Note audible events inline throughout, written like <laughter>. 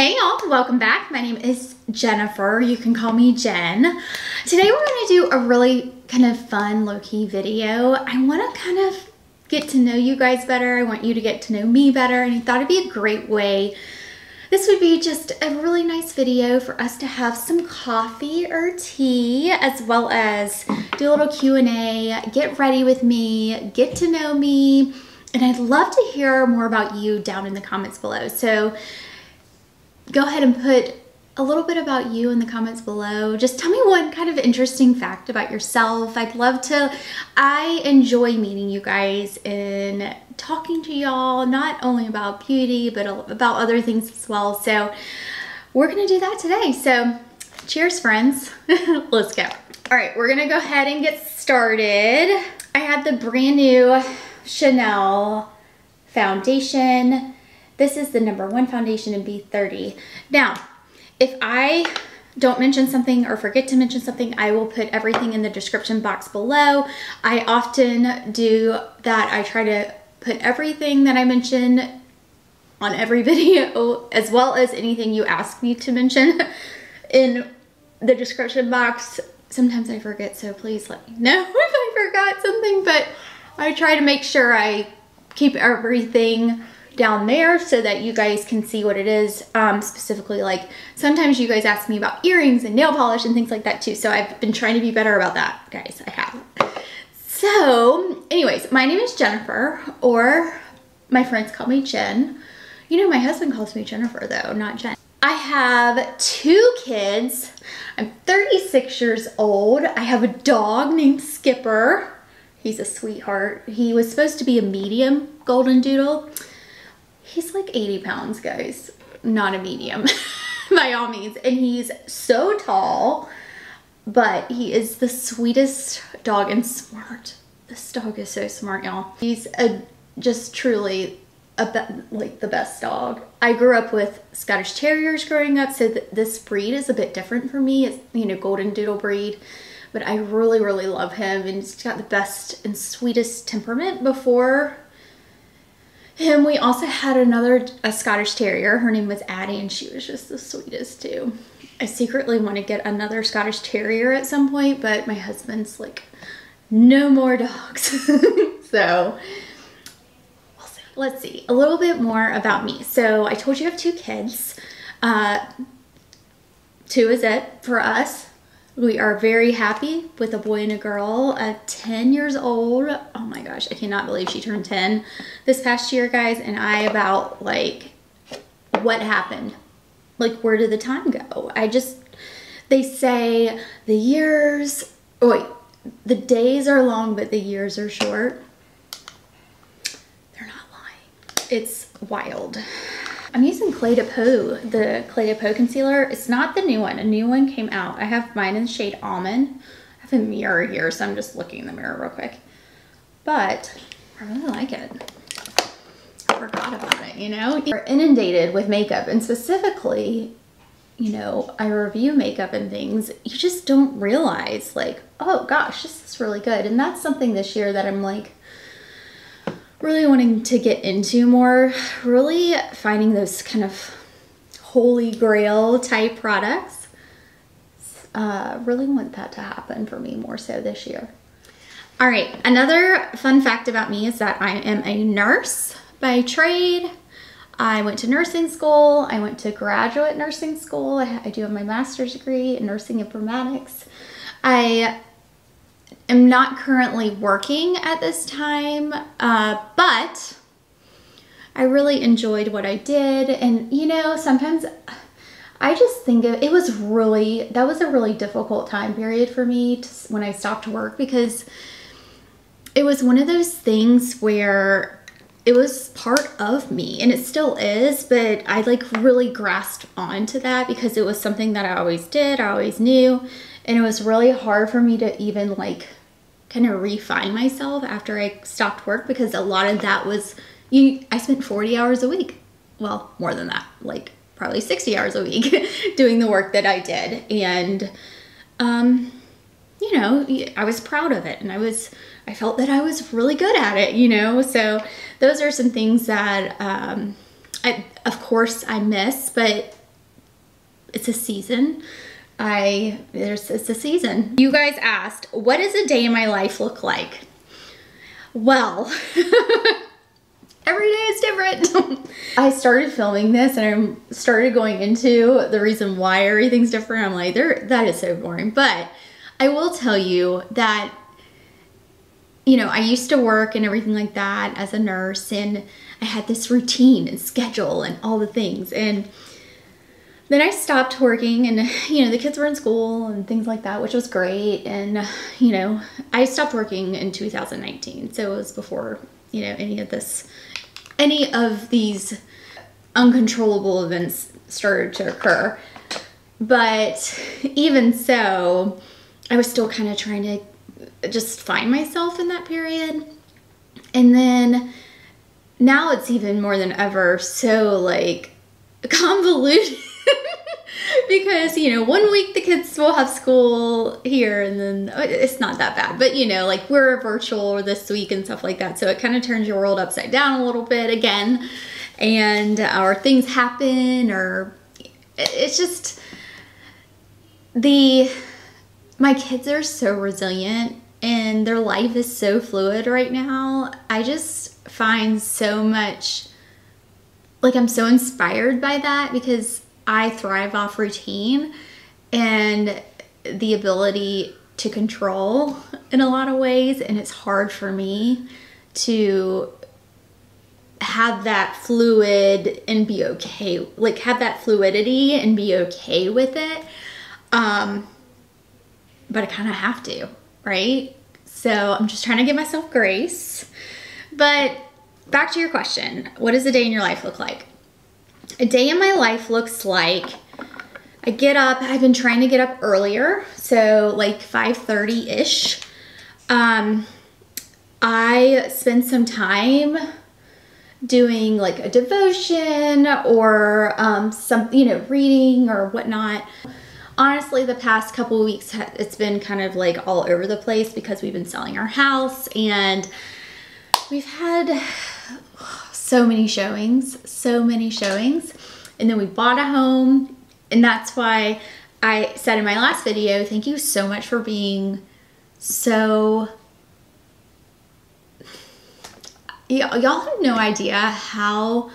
Hey y'all, welcome back. My name is Jennifer. You can call me Jen. Today we're gonna do a really kind of fun low-key video. I wanna kind of get to know you guys better. I want you to get to know me better and I thought it'd be a great way this would be just a really nice video for us to have some coffee or tea as well as do a little Q&A, get ready with me, get to know me, and I'd love to hear more about you down in the comments below. So go ahead and put a little bit about you in the comments below. Just tell me one kind of interesting fact about yourself. I'd love to, I enjoy meeting you guys and talking to y'all, not only about beauty, but about other things as well. So we're gonna do that today. So cheers friends, <laughs> let's go. All right, we're gonna go ahead and get started. I have the brand new Chanel foundation. This is the number one foundation in B30. Now, if I don't mention something or forget to mention something, I will put everything in the description box below. I often do that. I try to put everything that I mention on every <laughs> video as well as anything you ask me to mention <laughs> in the description box. Sometimes I forget, so please let me know <laughs> if I forgot something, but I try to make sure I keep everything down there so that you guys can see what it is um, specifically like sometimes you guys ask me about earrings and nail polish and things like that too so I've been trying to be better about that guys I have. So anyways my name is Jennifer or my friends call me Jen. You know my husband calls me Jennifer though not Jen. I have two kids. I'm 36 years old. I have a dog named Skipper. He's a sweetheart. He was supposed to be a medium golden doodle. He's like 80 pounds, guys. Not a medium <laughs> by all means. And he's so tall, but he is the sweetest dog and smart. This dog is so smart, y'all. He's a just truly a like the best dog. I grew up with Scottish Terriers growing up, so th this breed is a bit different for me. It's, you know, Golden Doodle breed, but I really, really love him, and he's got the best and sweetest temperament before him, we also had another, a Scottish Terrier. Her name was Addie and she was just the sweetest too. I secretly want to get another Scottish Terrier at some point, but my husband's like, no more dogs. <laughs> so we'll see. let's see a little bit more about me. So I told you I have two kids. Uh, two is it for us. We are very happy with a boy and a girl at 10 years old. Oh my gosh, I cannot believe she turned 10 this past year, guys. And I about like, what happened? Like, where did the time go? I just, they say the years, oh wait, the days are long, but the years are short. They're not lying. It's wild. I'm using Clé de Peau, the Clé de Peau concealer. It's not the new one. A new one came out. I have mine in the shade Almond. I have a mirror here, so I'm just looking in the mirror real quick. But I really like it. I forgot about it, you know? You're inundated with makeup, and specifically, you know, I review makeup and things, you just don't realize, like, oh gosh, this is really good. And that's something this year that I'm like, really wanting to get into more, really finding those kind of holy grail type products. Uh, really want that to happen for me more so this year. All right, another fun fact about me is that I am a nurse by trade. I went to nursing school. I went to graduate nursing school. I, I do have my master's degree in nursing informatics. I am not currently working at this time, uh, but I really enjoyed what I did. And, you know, sometimes I just think of, it was really, that was a really difficult time period for me to, when I stopped work because it was one of those things where it was part of me and it still is, but I like really grasped onto that because it was something that I always did, I always knew. And it was really hard for me to even like kind of refine myself after I stopped work because a lot of that was you I spent 40 hours a week. Well, more than that, like probably 60 hours a week <laughs> doing the work that I did and um you know, I was proud of it and I was I felt that I was really good at it, you know. So those are some things that um I of course I miss, but it's a season. I, there's, it's a season. You guys asked, what does a day in my life look like? Well, <laughs> every day is different. <laughs> I started filming this and I started going into the reason why everything's different. I'm like, that is so boring. But I will tell you that, you know, I used to work and everything like that as a nurse and I had this routine and schedule and all the things. And then I stopped working and, <sighs> you know, the kids were in school and things like that, which was great. And, <sighs> you know, I stopped working in 2019. So it was before, you know, any of this, any of these uncontrollable events started to occur. But even so, I was still kind of trying to just find myself in that period. And then now it's even more than ever so like <laughs> convoluted <laughs> because you know one week the kids will have school here and then oh, it's not that bad. But you know like we're virtual this week and stuff like that. So it kind of turns your world upside down a little bit again. And or things happen or it's just the my kids are so resilient and their life is so fluid right now. I just find so much like I'm so inspired by that because I thrive off routine and the ability to control in a lot of ways and it's hard for me to have that fluid and be okay like have that fluidity and be okay with it um but I kind of have to, right? So I'm just trying to give myself grace. But back to your question, what does a day in your life look like? A day in my life looks like I get up, I've been trying to get up earlier, so like 5.30ish. Um, I spend some time doing like a devotion or um, some, you know, reading or whatnot honestly the past couple weeks it's been kind of like all over the place because we've been selling our house and we've had so many showings so many showings. And then we bought a home and that's why I said in my last video thank you so much for being so y'all have no idea how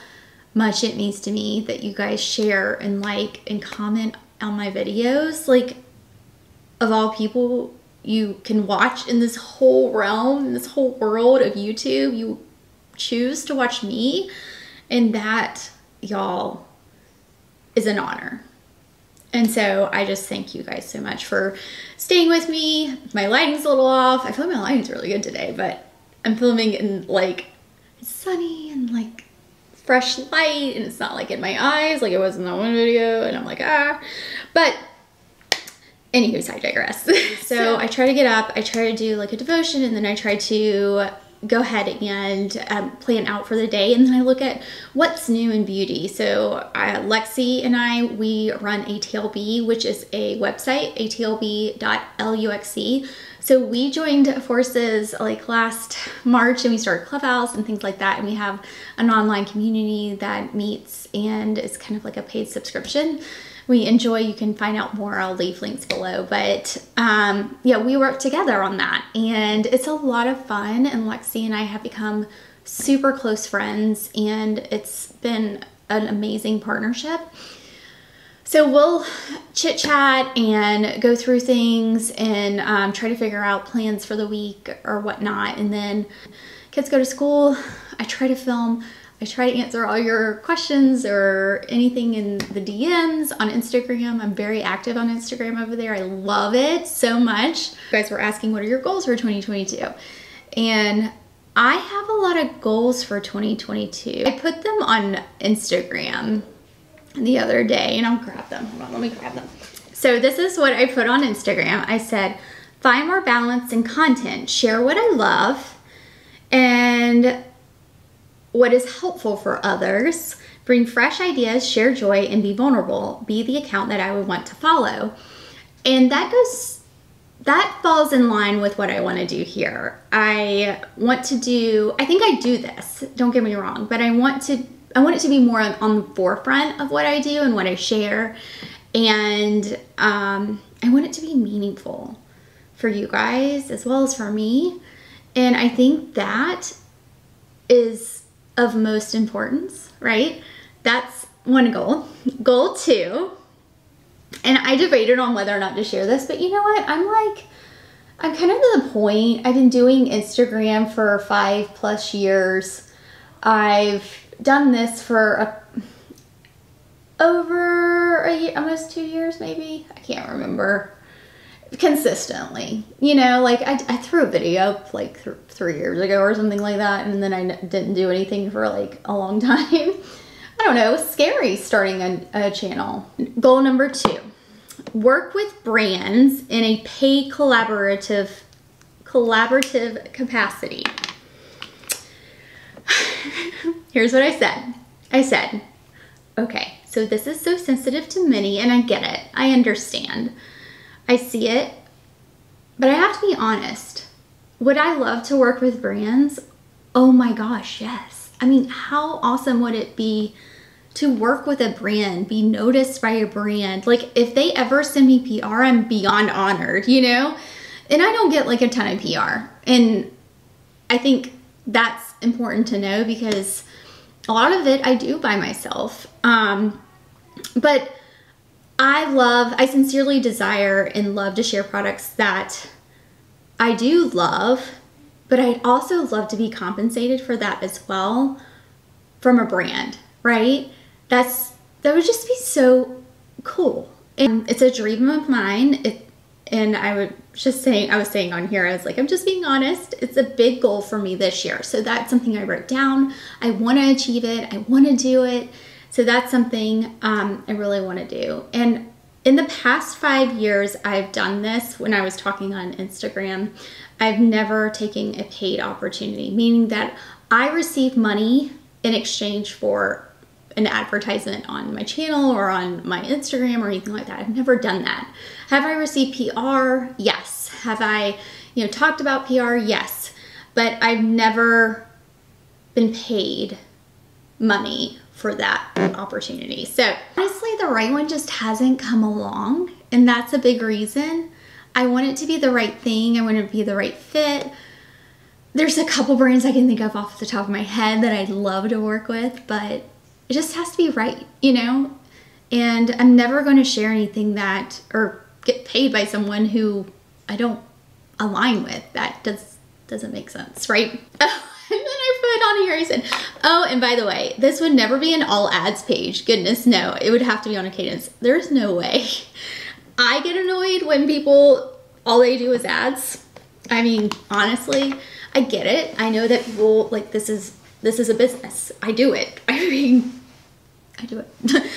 much it means to me that you guys share and like and comment on my videos, like of all people you can watch in this whole realm, in this whole world of YouTube, you choose to watch me. And that, y'all, is an honor. And so I just thank you guys so much for staying with me. My lighting's a little off. I feel like my lighting's really good today, but I'm filming in like it's sunny and like fresh light and it's not like in my eyes like it was in that one video and I'm like ah but anywho I digress <laughs> so, so I try to get up I try to do like a devotion and then I try to go ahead and um, plan out for the day and then I look at what's new in beauty. So uh, Lexi and I, we run ATLB, which is a website, atlb.luxe. So we joined forces like last March and we started Clubhouse and things like that. And we have an online community that meets and it's kind of like a paid subscription. We enjoy, you can find out more. I'll leave links below. But um, yeah, we work together on that and it's a lot of fun. And Lexi and I have become super close friends and it's been an amazing partnership. So we'll chit chat and go through things and um, try to figure out plans for the week or whatnot. And then kids go to school. I try to film. I try to answer all your questions or anything in the DMs on Instagram. I'm very active on Instagram over there. I love it so much. You guys were asking what are your goals for 2022? And I have a lot of goals for 2022. I put them on Instagram the other day and I'll grab them. Hold on, let me grab them. So this is what I put on Instagram. I said, find more balance in content, share what I love and what is helpful for others, bring fresh ideas, share joy, and be vulnerable. Be the account that I would want to follow. And that goes, that falls in line with what I want to do here. I want to do, I think I do this, don't get me wrong, but I want to I want it to be more on, on the forefront of what I do and what I share And um, I want it to be meaningful for you guys as well as for me. And I think that is of most importance, right? That's one goal. Goal two, and I debated on whether or not to share this, but you know what? I'm like, I'm kind of to the point. I've been doing Instagram for five plus years. I've done this for a, over a year, almost two years, maybe. I can't remember. Consistently, you know, like I, I threw a video like th three years ago or something like that, and then I didn't do anything for like a long <laughs> time. I don't know, it was scary starting a, a channel. Goal number two work with brands in a pay collaborative collaborative capacity. <sighs> Here's what I said. I said, okay, so this is so sensitive to many and I get it. I understand. I see it. But I have to be honest. Would I love to work with brands? Oh my gosh, yes. I mean, how awesome would it be to work with a brand, be noticed by a brand. Like if they ever send me PR, I'm beyond honored, you know? And I don't get like a ton of PR. And I think that's important to know because a lot of it I do by myself. Um, but I love, I sincerely desire and love to share products that I do love, but I'd also love to be compensated for that as well from a brand, right? that's that would just be so cool. And it's a dream of mine. It, and I would just saying, I was saying on here, I was like, I'm just being honest. It's a big goal for me this year. So that's something I wrote down. I want to achieve it. I want to do it. So that's something um, I really want to do. And in the past five years, I've done this when I was talking on Instagram. I've never taken a paid opportunity, meaning that I receive money in exchange for an advertisement on my channel or on my Instagram or anything like that. I've never done that. Have I received PR? Yes. Have I, you know, talked about PR? Yes. But I've never been paid money for that opportunity. So honestly, the right one just hasn't come along. And that's a big reason. I want it to be the right thing. I want it to be the right fit. There's a couple brands I can think of off the top of my head that I'd love to work with, but it just has to be right, you know? And I'm never going to share anything that, or get paid by someone who I don't align with. That does, doesn't make sense, right? <laughs> and <laughs> then I put on I said, oh, and by the way, this would never be an all ads page. Goodness, no. It would have to be on a cadence. There's no way. <laughs> I get annoyed when people, all they do is ads. I mean, honestly, I get it. I know that people, like, this is this is a business. I do it. <laughs> I mean, I do it.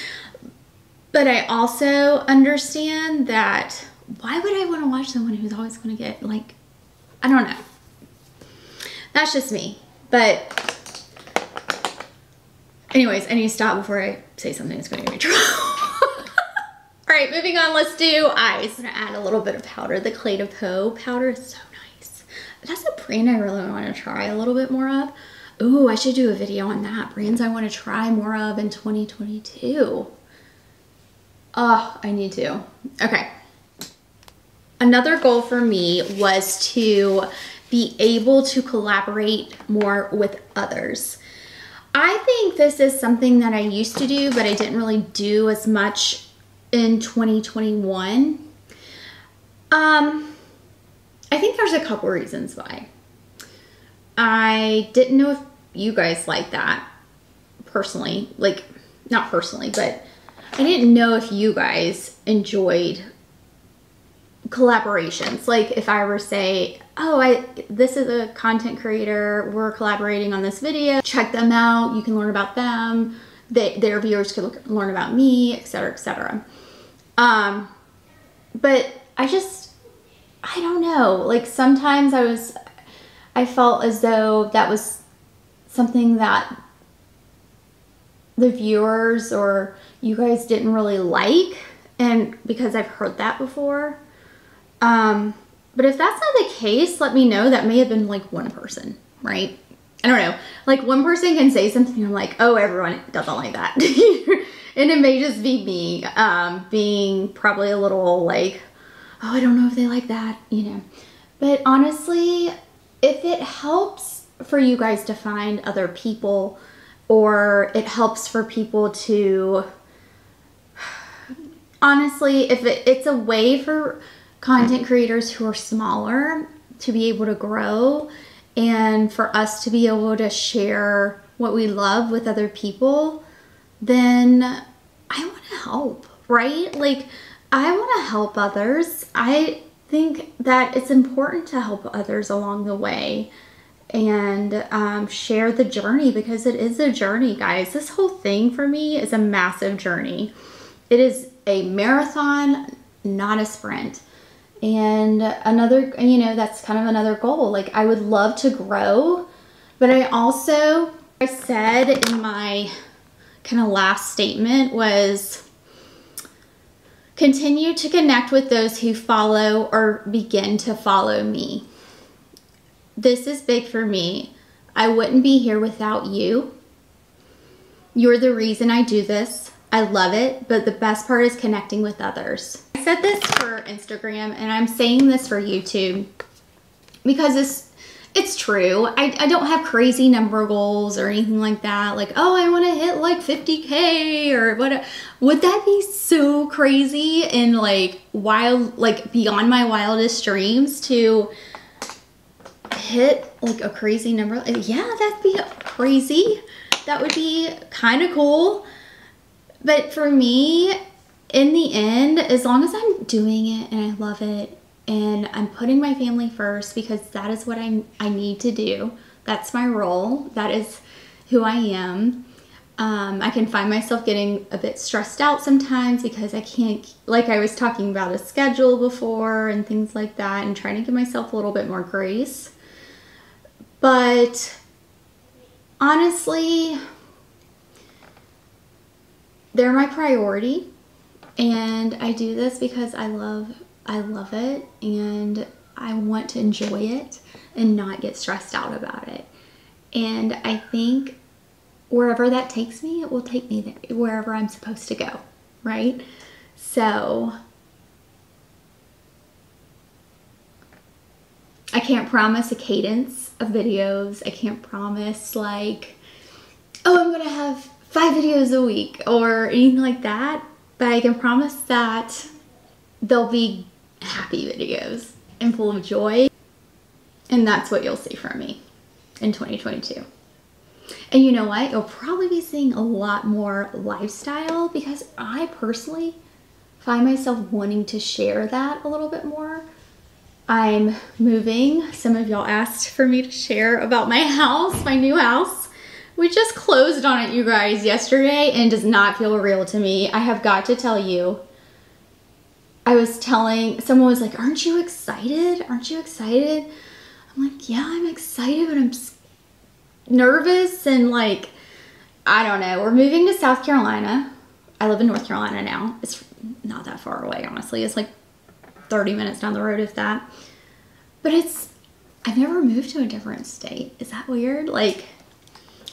but I also understand that why would I want to watch someone who's always going to get like, I don't know. That's just me. But anyways, I need to stop before I say something that's going to get me trouble. <laughs> All right, moving on, let's do eyes. I'm gonna add a little bit of powder. The Clé de Peau powder is so nice. That's a brand I really wanna try a little bit more of. Ooh, I should do a video on that. Brands I want to try more of in 2022. Oh, I need to. Okay. Another goal for me was to be able to collaborate more with others. I think this is something that I used to do, but I didn't really do as much in 2021. Um, I think there's a couple reasons why. I didn't know if you guys like that personally. Like, not personally, but I didn't know if you guys enjoyed collaborations. Like if I were say, oh, I this is a content creator, we're collaborating on this video, check them out, you can learn about them, they, their viewers could look, learn about me, etc., etc. Um, but I just, I don't know, like sometimes I was, I felt as though that was something that the viewers or you guys didn't really like and because I've heard that before. Um, but if that's not the case, let me know. That may have been like one person, right? I don't know. Like one person can say something I'm like, oh, everyone doesn't like that. <laughs> and it may just be me um, being probably a little like, oh, I don't know if they like that, you know. But honestly, if it helps for you guys to find other people or it helps for people to <sighs> honestly if it, it's a way for content creators who are smaller to be able to grow and for us to be able to share what we love with other people then i want to help right like i want to help others i think that it's important to help others along the way and um, share the journey because it is a journey, guys. This whole thing for me is a massive journey. It is a marathon, not a sprint. And another, you know, that's kind of another goal. Like, I would love to grow, but I also, I said in my kind of last statement was continue to connect with those who follow or begin to follow me. This is big for me. I wouldn't be here without you. You're the reason I do this. I love it, but the best part is connecting with others. I said this for Instagram and I'm saying this for YouTube because it's it's true. I, I don't have crazy number goals or anything like that. Like, oh, I want to hit like 50K or what. Would that be so crazy and like wild, like beyond my wildest dreams to hit like a crazy number, yeah, that'd be crazy. That would be kind of cool. But for me, in the end, as long as I'm doing it and I love it and I'm putting my family first because that is what I, I need to do. That's my role. That is who I am. Um, I can find myself getting a bit stressed out sometimes because I can't, like I was talking about a schedule before and things like that, and trying to give myself a little bit more grace. But honestly, they're my priority and I do this because I love I love it and I want to enjoy it and not get stressed out about it. And I think wherever that takes me, it will take me there, wherever I'm supposed to go, right? So I can't promise a cadence of videos. I can't promise like, oh, I'm gonna have five videos a week or anything like that. But I can promise that they'll be happy videos and full of joy. And that's what you'll see from me in 2022. And you know what? You'll probably be seeing a lot more lifestyle because I personally find myself wanting to share that a little bit more I'm moving. Some of y'all asked for me to share about my <laughs> house, my new house. We just closed on it, you guys, yesterday and does not feel real to me. I have got to tell you, I was telling, someone was like, aren't you excited? Aren't you excited? I'm like, yeah, I'm excited, but I'm nervous and like, I don't know. We're moving to South Carolina. I live in North Carolina now. It's not that far away, honestly. It's like 30 minutes down the road, if that. But it's, I've never moved to a different state. Is that weird? Like,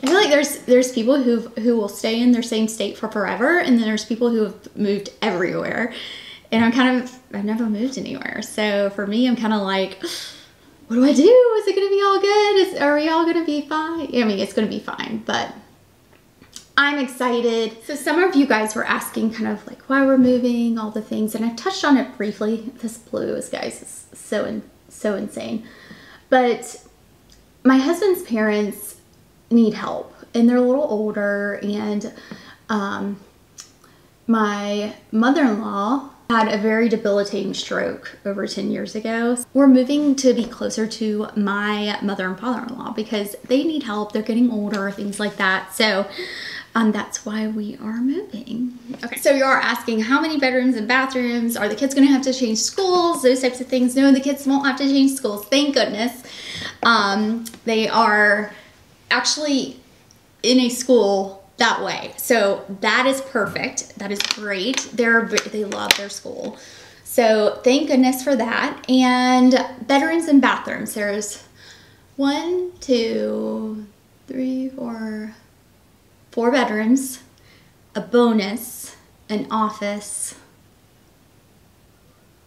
I feel like there's there's people who who will stay in their same state for forever, and then there's people who have moved everywhere. And I'm kind of I've never moved anywhere, so for me, I'm kind of like, what do I do? Is it gonna be all good? Is are we all gonna be fine? I mean, it's gonna be fine, but I'm excited. So some of you guys were asking kind of like why we're moving, all the things, and I touched on it briefly. This blue is, guys, is so, in, so insane. But my husband's parents need help and they're a little older and um, my mother-in-law had a very debilitating stroke over 10 years ago. We're moving to be closer to my mother and father-in-law because they need help. They're getting older, things like that. So um, that's why we are moving. Okay, so you are asking how many bedrooms and bathrooms? Are the kids gonna have to change schools? Those types of things. No, the kids won't have to change schools, thank goodness. Um, they are actually in a school that way. So that is perfect. That is great. They're, they love their school. So thank goodness for that. And bedrooms and bathrooms. There's one, two, three, four, four bedrooms, a bonus, an office,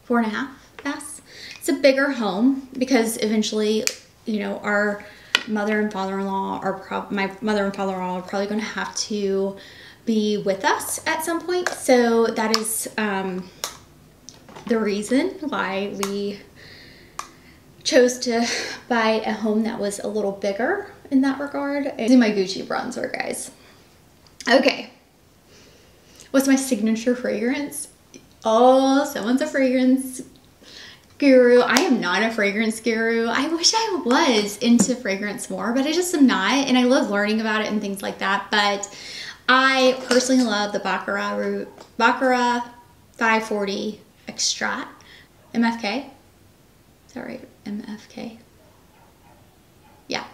four and a half yes. It's a bigger home because eventually, you know, our mother and father-in-law are prob my mother and father-in-law are probably going to have to be with us at some point. So that is um, the reason why we chose to buy a home that was a little bigger in that regard. Using my Gucci bronzer, guys. Okay. What's my signature fragrance? Oh, someone's a fragrance guru. I am not a fragrance guru. I wish I was into fragrance more, but I just am not. And I love learning about it and things like that. But I personally love the Baccarat, Baccarat 540 Extrait MFK. Is that right? MFK. Yeah.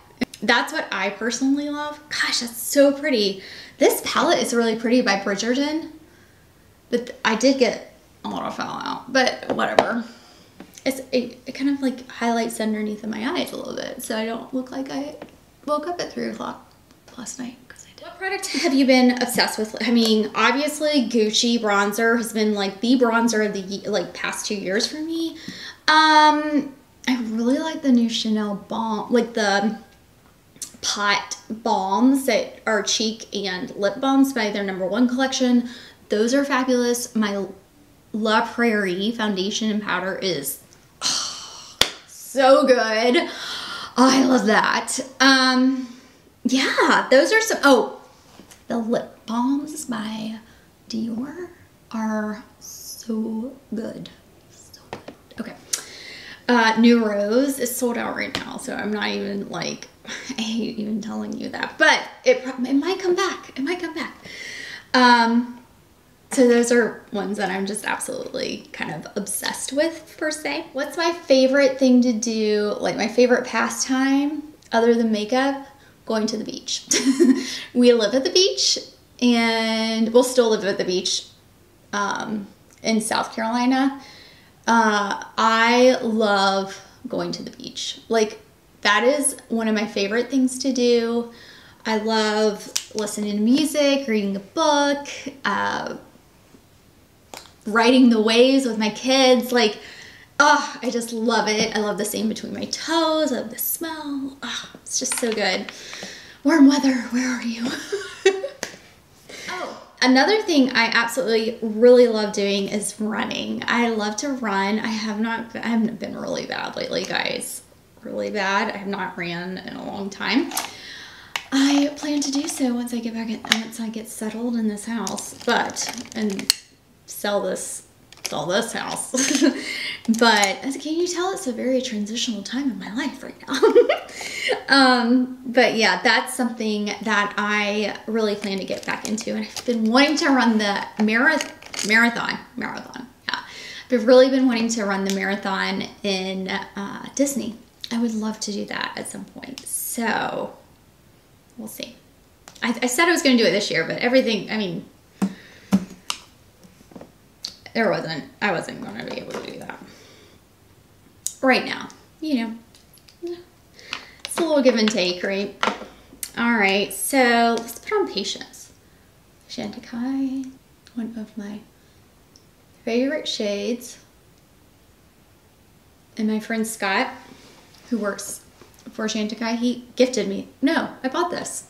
That's what I personally love. Gosh, that's so pretty. This palette is really pretty by Bridgerton. But I did get a lot of fallout, but whatever. It's, it, it kind of like highlights underneath of my eyes a little bit so I don't look like I woke up at 3 o'clock last night. because I did. What product have you been obsessed with? I mean, obviously Gucci bronzer has been like the bronzer of the like past two years for me. Um, I really like the new Chanel balm, like the pot balms that are cheek and lip balms by their number one collection. Those are fabulous. My La Prairie foundation and powder is so good. Oh, I love that. Um, yeah, those are some, oh, the lip balms by Dior are so good. So good. Okay. Uh, New Rose is sold out right now, so I'm not even like, I <laughs> hate even telling you that, but it, it might come back. It might come back. Um, so those are ones that I'm just absolutely kind of obsessed with per se. What's my favorite thing to do, like my favorite pastime other than makeup? Going to the beach. <laughs> we live at the beach and we'll still live at the beach um, in South Carolina. Uh, I love going to the beach. Like that is one of my favorite things to do. I love listening to music, reading a book, uh, riding the waves with my kids. Like, oh, I just love it. I love the sand between my toes. I love the smell. Oh, it's just so good. Warm weather, where are you? <laughs> oh, another thing I absolutely really love doing is running. I love to run. I have not, I haven't been really bad lately, guys. Really bad. I have not ran in a long time. I plan to do so once I get back, in, once I get settled in this house. But, and sell this sell this house. <laughs> but can you tell it's a very transitional time in my life right now. <laughs> um, but yeah, that's something that I really plan to get back into. And I've been wanting to run the marath marathon, marathon. Yeah, I've really been wanting to run the marathon in uh, Disney. I would love to do that at some point. So we'll see. I, I said I was going to do it this year, but everything, I mean, there wasn't, I wasn't going to be able to do that. Right now, you know, it's a little give and take, right? All right, so let's put on Patience. Chantecaille, one of my favorite shades. And my friend Scott, who works for Chantecaille, he gifted me. No, I bought this.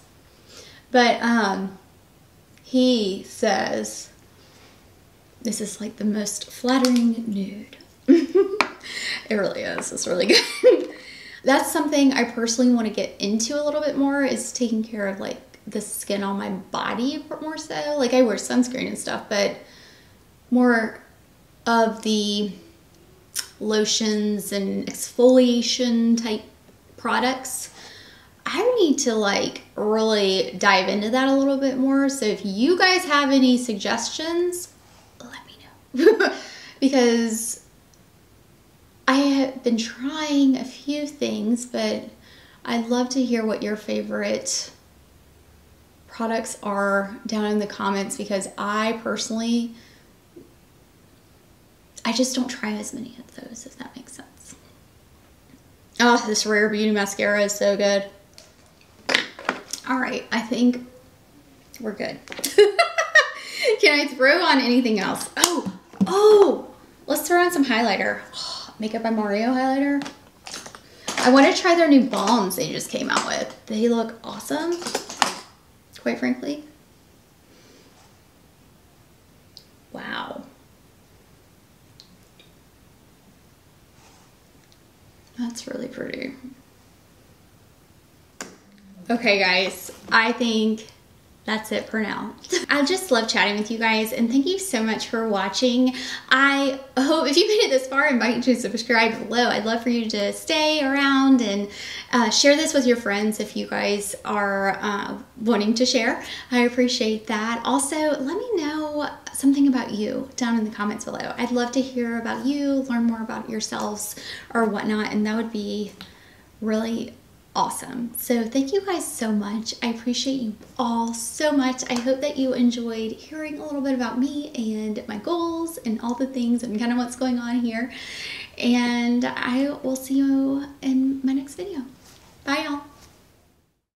But um, he says this is like the most flattering nude. <laughs> it really is. It's really good. <laughs> That's something I personally want to get into a little bit more is taking care of like the skin on my body more so. Like I wear sunscreen and stuff, but more of the lotions and exfoliation type products. I need to like really dive into that a little bit more. So if you guys have any suggestions, <laughs> because I have been trying a few things, but I'd love to hear what your favorite products are down in the comments because I personally, I just don't try as many of those, if that makes sense. Oh, this Rare Beauty mascara is so good. All right, I think we're good. <laughs> Can I throw on anything else? Oh, oh, let's throw on some highlighter. <sighs> Makeup by Mario highlighter. I want to try their new balms they just came out with. They look awesome, quite frankly. Wow. That's really pretty. Okay, guys, I think that's it for now. <laughs> I just love chatting with you guys and thank you so much for watching. I hope if you made it this far, invite you to subscribe below. I'd love for you to stay around and uh, share this with your friends if you guys are uh, wanting to share. I appreciate that. Also, let me know something about you down in the comments below. I'd love to hear about you, learn more about yourselves or whatnot, and that would be really awesome. So thank you guys so much. I appreciate you all so much. I hope that you enjoyed hearing a little bit about me and my goals and all the things and kind of what's going on here. And I will see you in my next video. Bye y'all.